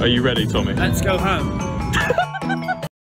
Are you ready, Tommy? Let's go home.